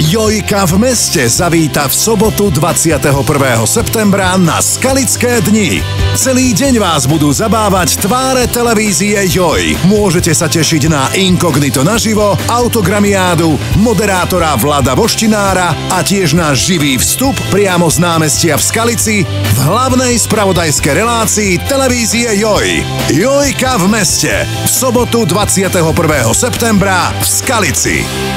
Jojka v meste zavíta v sobotu 21. septembra na Skalické dni. Celý deň vás budú zabávať tváre televízie Joj. Môžete sa tešiť na inkognito naživo, autogramiádu, moderátora Vlada Voštinára a tiež na živý vstup priamo z námestia v Skalici v hlavnej spravodajskej relácii televízie Joj. Jojka v meste v sobotu 21. septembra v Skalici.